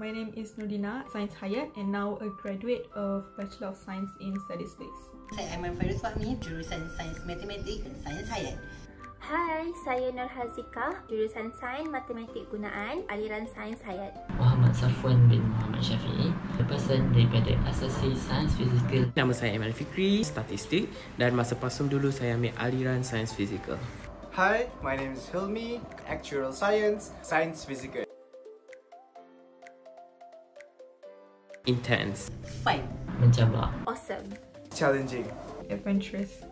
My name is Nurdina Science Hayat and now a graduate of Bachelor of Science in Statistics. Saya Aiman Fairuz Fahmi, jurusan Sains Matematik dan Sains Hayat. Hai, saya Nur Hazika, jurusan Sains Matematik Gunaan, aliran Sains Hayat. Muhammad Safwan bin Muhammad Syafi'i, lepasan daripada Asasi Sains Fizikal. Nama saya Aiman Fikri, Statistik dan masa pasum dulu saya ambil aliran Sains Fizikal. Hi, my name is Hilmi, Actuarial Science, Science Physical. Intense. Fun. Mencabar. Awesome. Challenging. Adventurous.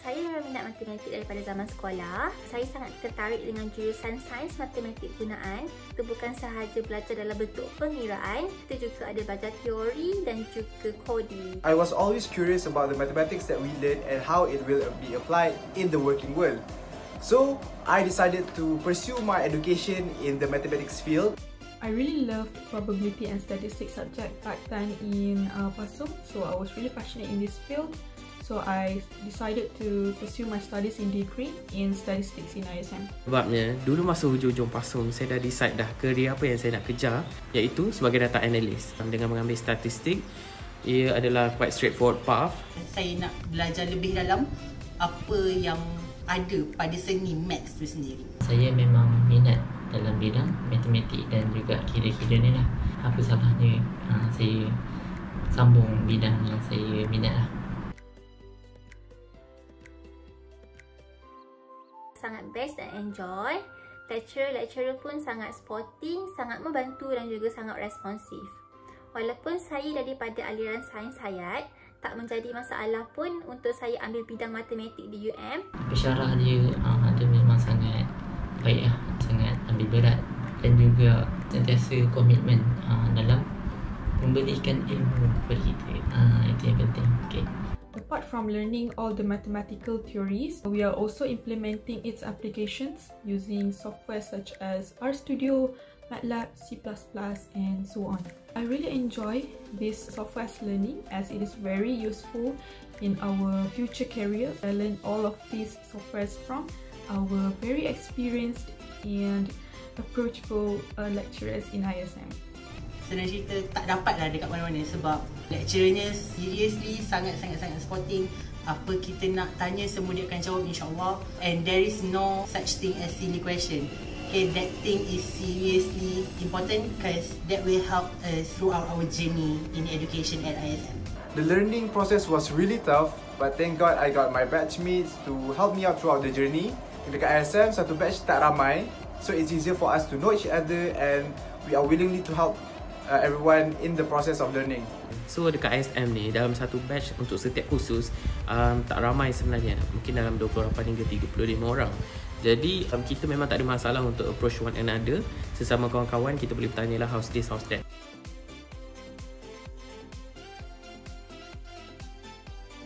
Saya memang minat matematik daripada zaman sekolah. Saya sangat tertarik dengan jurusan Sains Matematik Gunaan. Itu bukan sahaja belajar dalam bentuk pengiraan, kita juga ada belajar teori dan juga coding. I was always curious about the mathematics that we learn and how it will be applied in the working world. So, I decided to pursue my education in the mathematics field. I really loved probability and statistics subject back then in uh, PASUM, so I was really passionate in this field. So I decided to pursue my studies in degree in statistics in ISM. Sebabnya, dulu masa hujung-hujung pasum, saya dah decide dah kerja apa yang saya nak kejar, iaitu sebagai data analyst. Dengan mengambil statistik, ia adalah quite straightforward path. Saya nak belajar lebih dalam apa yang ada pada seni maths tu sendiri. Saya memang minat dalam bidang matematik dan juga kira-kira ni lah. Apa salahnya uh, saya sambung bidang yang saya minat lah. sangat best dan enjoy. Lecturer-lecturer pun sangat sporting, sangat membantu dan juga sangat responsif. Walaupun saya daripada aliran sains hayat, tak menjadi masalah pun untuk saya ambil bidang matematik di UM. Pesyarah dia uh, ada memang sangat baik lah, sangat ambil berat dan juga sentiasa komitmen uh, dalam memberikan ilmu kepada kita. Uh, itu yang penting. Okay. Apart from learning all the mathematical theories, we are also implementing its applications using software such as RStudio, MATLAB, C++, and so on. I really enjoy this software learning as it is very useful in our future career. I learned all of these softwares from our very experienced and approachable uh, lecturers in ISM. Senang cerita tak dapat lah dekat mana-mana sebab lecturernya seriously sangat-sangat-sangat sporting apa kita nak tanya semua dia akan jawab insyaAllah. And there is no such thing as silly question. Okay that thing is seriously important because that will help us throughout our journey in education at ISM The learning process was really tough but thank God I got my batchmates to help me out throughout the journey. Dekat ISM, satu batch tak ramai so it's easier for us to know each other and we are willingly to help uh, everyone in the process of learning. So dekat ISM ni dalam satu batch untuk setiap kursus um, tak ramai sebenarnya mungkin dalam 28 hingga 35 orang. Jadi um, kita memang tak ada masalah untuk approach one another sesama kawan-kawan kita boleh bertanya lah how's this how's that.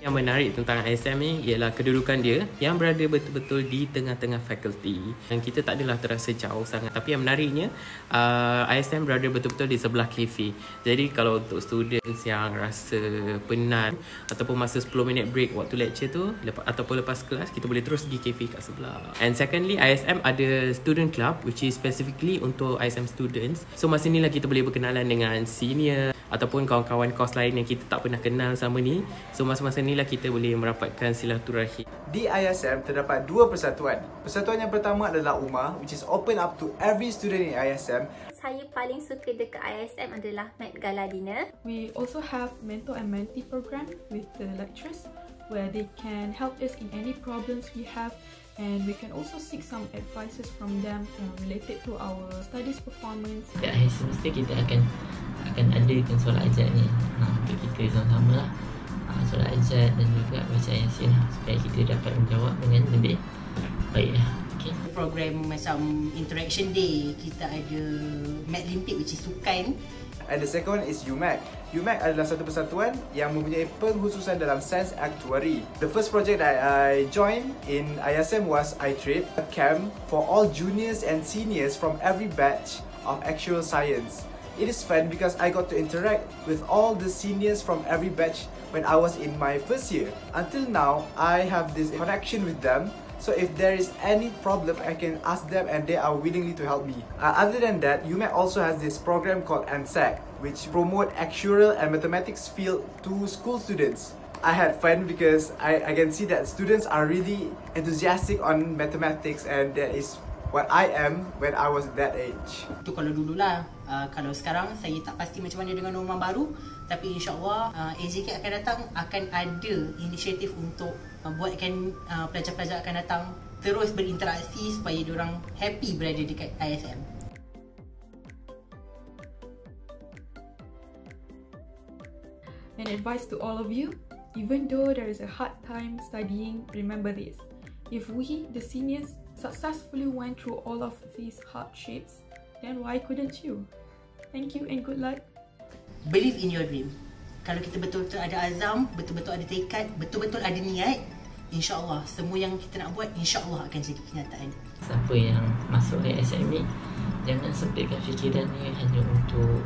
Yang menarik tentang ISM ni ialah kedudukan dia yang berada betul-betul di tengah-tengah fakulti. Dan kita tak adalah terasa jauh sangat. Tapi yang menariknya, uh, ISM berada betul-betul di sebelah KFE. Jadi kalau untuk students yang rasa penat ataupun masa 10 minit break waktu lecture tu lepas, ataupun lepas kelas, kita boleh terus pergi KFE kat sebelah. And secondly, ISM ada student club which is specifically untuk ISM students. So masa ni lah kita boleh berkenalan dengan senior ataupun kawan-kawan kos lain yang kita tak pernah kenal sama ni. So masa-masa ni lah kita boleh merapatkan silaturahim. Di ISM terdapat dua persatuan. Persatuan yang pertama adalah UMA which is open up to every student in ISM. Saya paling suka dekat ISM adalah Met Gala Dinner. We also have mentor and mentee program with the lecturers where they can help us in any problems we have and we can also seek some advices from them uh, related to our studies performance. Dekat akhir semester kita akan akan adakan solat ajat ni ha, untuk kita sama-sama lah solat ajat dan juga baca yasin lah supaya kita dapat menjawab dengan lebih baik lah okay. program macam interaction day kita ada Mat Limpik which is sukan And the second one is UMAC. UMAC adalah satu persatuan yang mempunyai penghususan dalam sains actuary. The first project that I joined in ISM was iTrip, a camp for all juniors and seniors from every batch of actual science. It is fun because I got to interact with all the seniors from every batch when I was in my first year. Until now, I have this connection with them So if there is any problem, I can ask them and they are willingly to help me. Uh, other than that, UMAC also has this program called ANSAC, which promote actuarial and mathematics field to school students. I had fun because I, I can see that students are really enthusiastic on mathematics and that is what I am when I was that age. Itu kalau dululah. Uh, kalau sekarang saya tak pasti macam mana dengan rumah baru. Tapi insyaAllah uh, AJK akan datang akan ada inisiatif untuk uh, buatkan uh, pelajar-pelajar akan datang terus berinteraksi supaya diorang happy berada dekat ISM. And advice to all of you, even though there is a hard time studying, remember this. If we, the seniors, successfully went through all of these hardships, then why couldn't you? Thank you and good luck. Believe in your dream. Kalau kita betul-betul ada azam, betul-betul ada tekad, betul-betul ada niat, insya-Allah semua yang kita nak buat insya-Allah akan jadi kenyataan. Siapa yang masuk ASM ni jangan sempitkan fikiran ni hanya untuk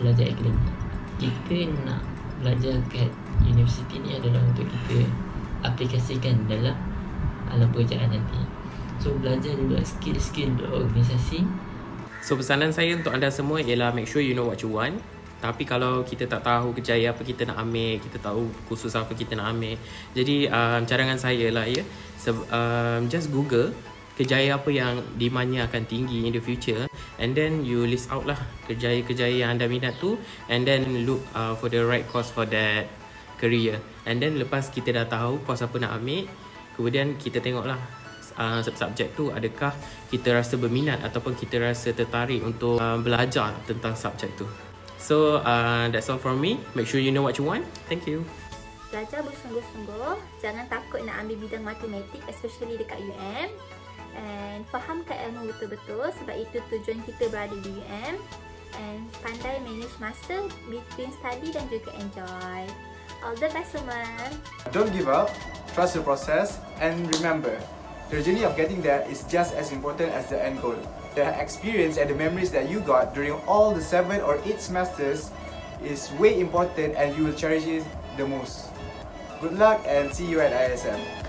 belajar akademik. Kita nak belajar kat universiti ni adalah untuk kita aplikasikan dalam alam pekerjaan nanti. So belajar juga skill-skill berorganisasi. So pesanan saya untuk anda semua ialah make sure you know what you want. Tapi kalau kita tak tahu kejaya apa kita nak ambil, kita tahu khusus apa kita nak ambil. Jadi um, cadangan saya lah ya, Se- um, just Google kejaya apa yang demandnya akan tinggi in the future and then you list out lah kejaya-kejaya yang anda minat tu and then look uh, for the right course for that career and then lepas kita dah tahu course apa nak ambil kemudian kita tengoklah uh, subjek tu adakah kita rasa berminat ataupun kita rasa tertarik untuk uh, belajar tentang subjek tu? So uh, that's all from me. Make sure you know what you want. Thank you. Belajar bersungguh-sungguh, jangan takut nak ambil bidang matematik especially dekat UM and fahamkan ilmu betul-betul sebab itu tujuan kita berada di UM and pandai manage masa between study dan juga enjoy. All the best semua. Don't give up, trust the process, and remember, the journey of getting there is just as important as the end goal. The experience and the memories that you got during all the seven or eight semesters is way important and you will cherish it the most. Good luck and see you at ISM.